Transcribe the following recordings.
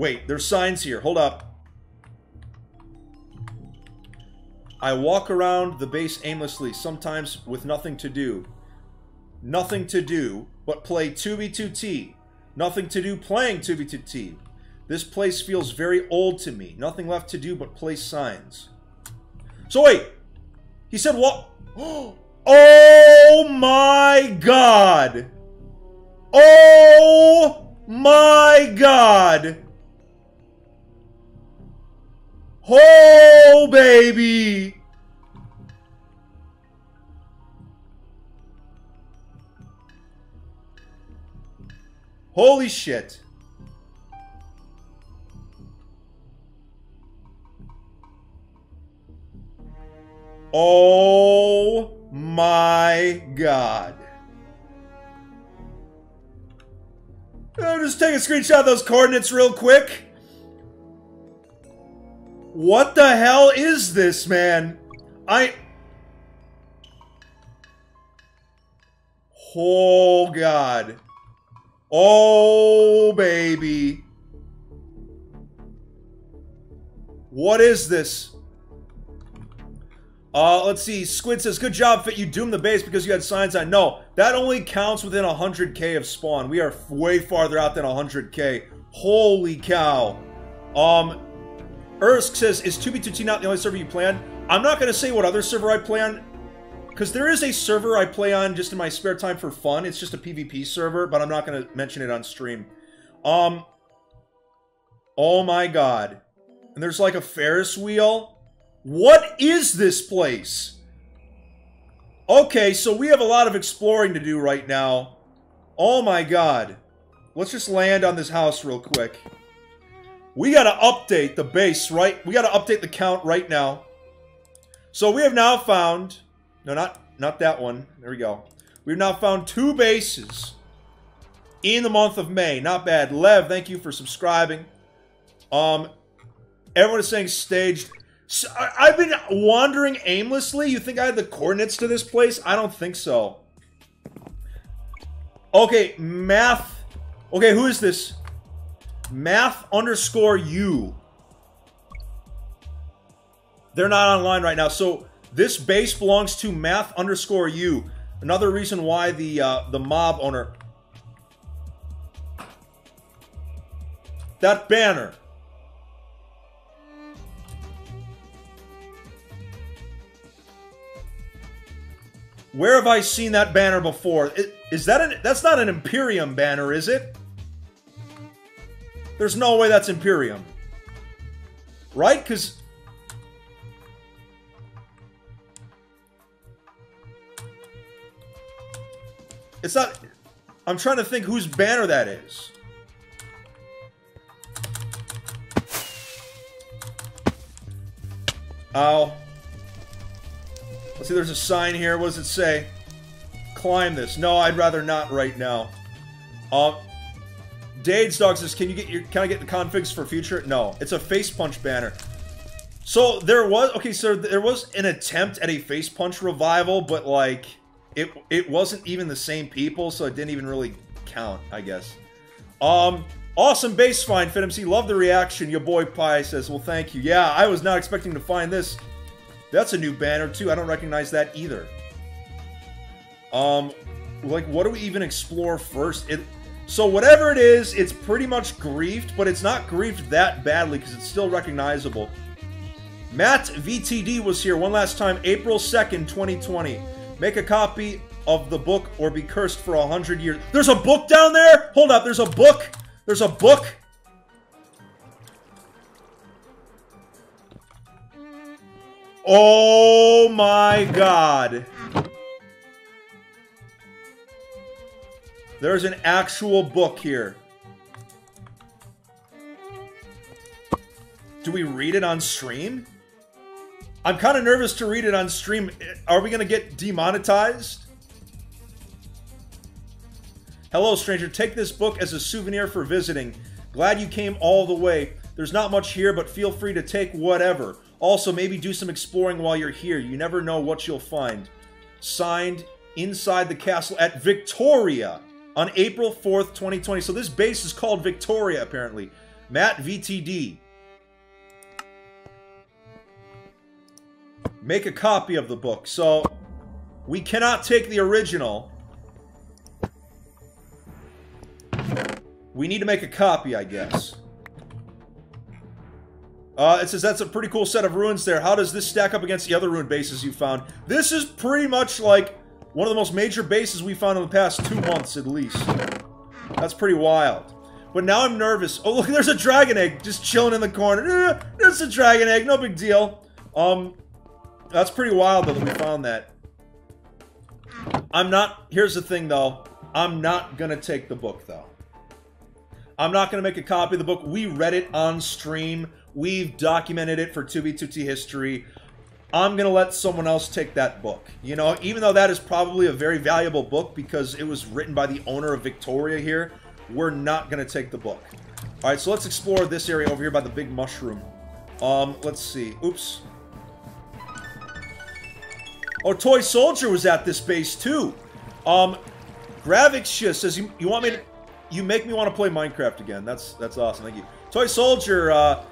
Wait, there's signs here. Hold up. I walk around the base aimlessly, sometimes with nothing to do. Nothing to do but play 2B2T. Nothing to do playing 2B2T. This place feels very old to me. Nothing left to do but place signs. So wait! He said what? Oh my god! Oh my god! Oh, baby! Holy shit. Oh my god. I'll just take a screenshot of those coordinates real quick. What the hell is this, man? I... Oh, God. Oh, baby. What is this? Uh, let's see. Squid says, good job, Fit. You doomed the base because you had signs on. No, that only counts within 100k of spawn. We are way farther out than 100k. Holy cow. Um, Ersk says, is 2B2T not the only server you play on? I'm not going to say what other server I play on, because there is a server I play on just in my spare time for fun. It's just a PvP server, but I'm not going to mention it on stream. Um, oh my god. And there's like a Ferris wheel. What is this place? Okay, so we have a lot of exploring to do right now. Oh my god. Let's just land on this house real quick. We gotta update the base, right? We gotta update the count right now. So we have now found... No, not, not that one. There we go. We've now found two bases in the month of May. Not bad. Lev, thank you for subscribing. Um, everyone is saying staged. So, I've been wandering aimlessly. You think I had the coordinates to this place? I don't think so. Okay, math. Okay, who is this? Math underscore you. They're not online right now. So this base belongs to math underscore you. Another reason why the uh, the mob owner. That banner. Where have I seen that banner before? Is that an that's not an Imperium banner, is it? There's no way that's Imperium. Right? Because... It's not... I'm trying to think whose banner that is. Ow. Let's see, there's a sign here. What does it say? Climb this. No, I'd rather not right now. Um, Dade's dog says, "Can you get your? Can I get the configs for future?" No, it's a face punch banner. So there was okay. So there was an attempt at a face punch revival, but like it it wasn't even the same people, so it didn't even really count. I guess. Um, awesome base find, FitMC. Love the reaction. Your boy Pie says, "Well, thank you." Yeah, I was not expecting to find this. That's a new banner too. I don't recognize that either. Um, like, what do we even explore first? It so whatever it is, it's pretty much griefed, but it's not griefed that badly because it's still recognizable. Matt VTD was here one last time, April 2nd, 2020. Make a copy of the book or be cursed for a hundred years. There's a book down there? Hold up, there's a book? There's a book? Oh my god. There's an actual book here. Do we read it on stream? I'm kind of nervous to read it on stream. Are we going to get demonetized? Hello, stranger. Take this book as a souvenir for visiting. Glad you came all the way. There's not much here, but feel free to take whatever. Also, maybe do some exploring while you're here. You never know what you'll find. Signed, Inside the Castle at Victoria on April 4th, 2020. So this base is called Victoria, apparently. Matt VTD. Make a copy of the book. So, we cannot take the original. We need to make a copy, I guess. Uh, it says that's a pretty cool set of ruins there. How does this stack up against the other ruin bases you found? This is pretty much like one of the most major bases we found in the past two months, at least. That's pretty wild. But now I'm nervous. Oh, look, there's a dragon egg just chilling in the corner. There's a dragon egg, no big deal. Um, that's pretty wild, though, that we found that. I'm not... Here's the thing, though. I'm not gonna take the book, though. I'm not gonna make a copy of the book. We read it on stream. We've documented it for 2B2T history. I'm going to let someone else take that book. You know, even though that is probably a very valuable book because it was written by the owner of Victoria here, we're not going to take the book. All right, so let's explore this area over here by the big mushroom. Um, let's see. Oops. Oh, Toy Soldier was at this base too. Um, Gravix says, you, you want me to... You make me want to play Minecraft again. That's that's awesome. Thank you. Toy Soldier, uh,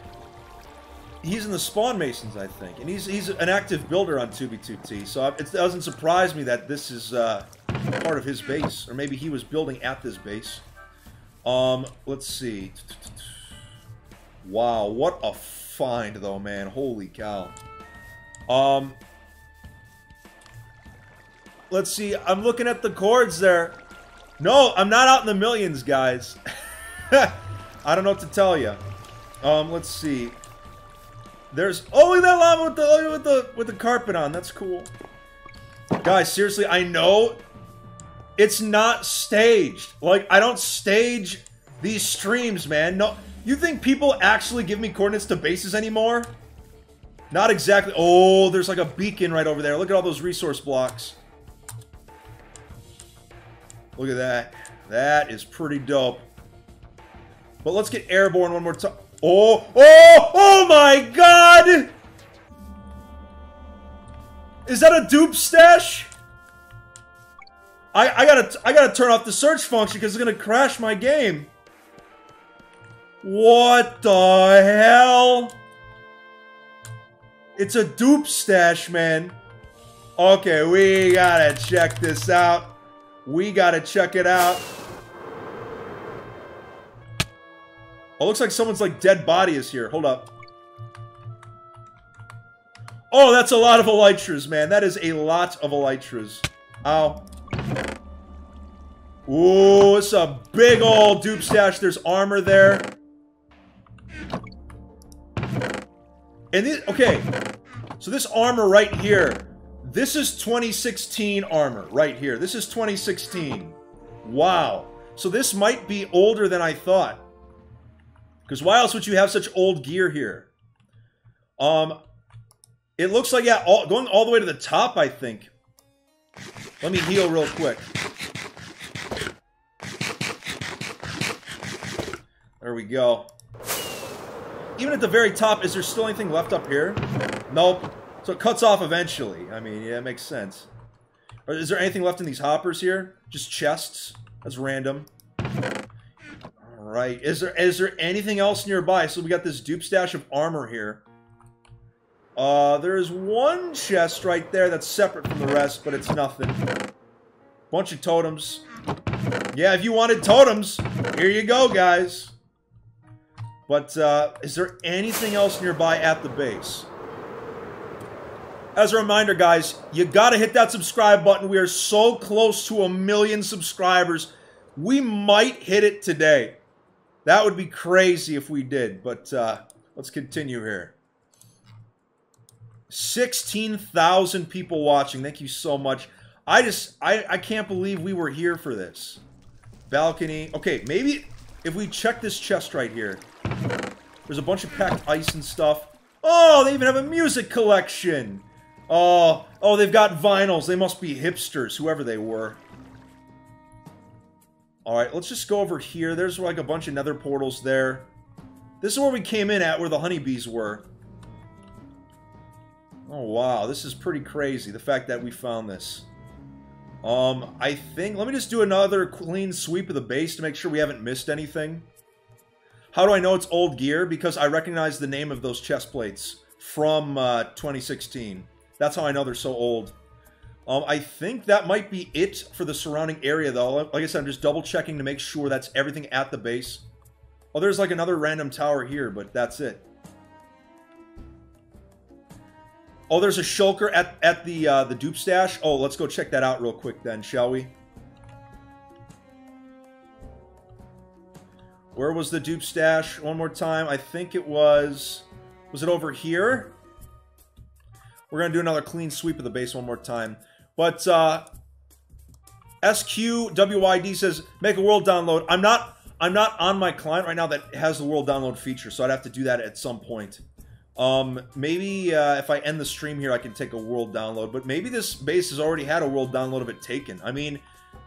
he's in the Spawn Masons, I think, and he's he's an active builder on 2B2T. So it doesn't surprise me that this is uh, part of his base, or maybe he was building at this base. Um, let's see. Wow, what a find, though, man! Holy cow. Um, let's see. I'm looking at the coords there. No, I'm not out in the millions, guys. I don't know what to tell you. Um, let's see. There's oh look at that llama with the oh, with the with the carpet on. That's cool. Guys, seriously, I know it's not staged. Like I don't stage these streams, man. No, you think people actually give me coordinates to bases anymore? Not exactly. Oh, there's like a beacon right over there. Look at all those resource blocks. Look at that. That is pretty dope. But let's get airborne one more time. Oh, oh, oh my god! Is that a dupe stash? I, I gotta, I gotta turn off the search function because it's gonna crash my game. What the hell? It's a dupe stash, man. Okay, we gotta check this out. We gotta check it out. Oh, looks like someone's like dead body is here. Hold up. Oh, that's a lot of elytras, man. That is a lot of elytras. Ow. Ooh, it's a big old dupe stash. There's armor there. And this, okay, so this armor right here, this is 2016 armor right here. This is 2016. Wow. So this might be older than I thought. Because why else would you have such old gear here? Um, it looks like, yeah, all, going all the way to the top, I think. Let me heal real quick. There we go. Even at the very top, is there still anything left up here? Nope. So it cuts off eventually. I mean, yeah, it makes sense. Is there anything left in these hoppers here? Just chests? That's random right. Is there is there anything else nearby? So we got this dupe stash of armor here. Uh, there is one chest right there that's separate from the rest, but it's nothing. Bunch of totems. Yeah, if you wanted totems, here you go, guys. But, uh, is there anything else nearby at the base? As a reminder, guys, you gotta hit that subscribe button. We are so close to a million subscribers. We might hit it today. That would be crazy if we did, but uh, let's continue here. 16,000 people watching. Thank you so much. I just, I, I can't believe we were here for this. Balcony. Okay, maybe if we check this chest right here. There's a bunch of packed ice and stuff. Oh, they even have a music collection. Oh, oh, they've got vinyls. They must be hipsters, whoever they were. Alright, let's just go over here. There's like a bunch of nether portals there. This is where we came in at, where the honeybees were. Oh, wow. This is pretty crazy, the fact that we found this. Um, I think... Let me just do another clean sweep of the base to make sure we haven't missed anything. How do I know it's old gear? Because I recognize the name of those chest plates from uh, 2016. That's how I know they're so old. Um, I think that might be it for the surrounding area, though. Like I said, I'm just double checking to make sure that's everything at the base. Oh, there's like another random tower here, but that's it. Oh, there's a shulker at, at the uh, the dupe stash. Oh, let's go check that out real quick then, shall we? Where was the dupe stash? One more time. I think it was... Was it over here? We're going to do another clean sweep of the base one more time. But, uh... SQWYD says, make a world download. I'm not... I'm not on my client right now that has the world download feature, so I'd have to do that at some point. Um, maybe uh, if I end the stream here, I can take a world download. But maybe this base has already had a world download of it taken. I mean,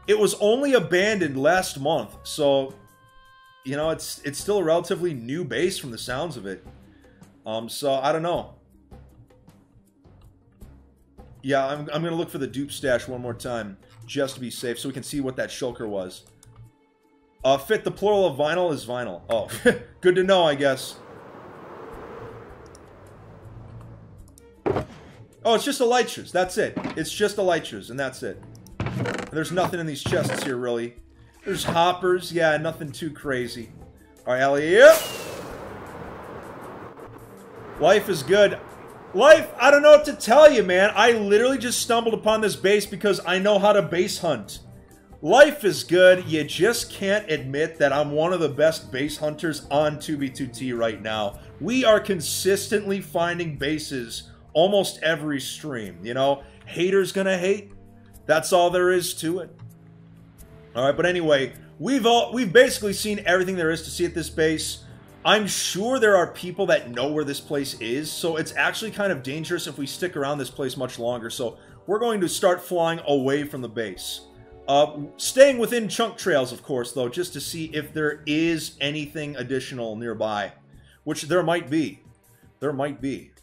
it was only abandoned last month, so you know it's it's still a relatively new base from the sounds of it. Um, so I don't know. Yeah, I'm I'm gonna look for the dupe stash one more time just to be safe, so we can see what that shulker was. Uh, fit the plural of vinyl is vinyl. Oh, good to know, I guess. Oh, it's just elytras. That's it. It's just elytras, and that's it. There's nothing in these chests here, really. There's hoppers. Yeah, nothing too crazy. All right, Elliot. Life is good. Life, I don't know what to tell you, man. I literally just stumbled upon this base because I know how to base hunt. Life is good. You just can't admit that I'm one of the best base hunters on 2B2T right now. We are consistently finding bases almost every stream. You know, haters gonna hate. That's all there is to it. All right, but anyway, we've all we've basically seen everything there is to see at this base. I'm sure there are people that know where this place is, so it's actually kind of dangerous if we stick around this place much longer. So we're going to start flying away from the base. Uh, staying within chunk trails, of course, though, just to see if there is anything additional nearby. Which there might be. There might be.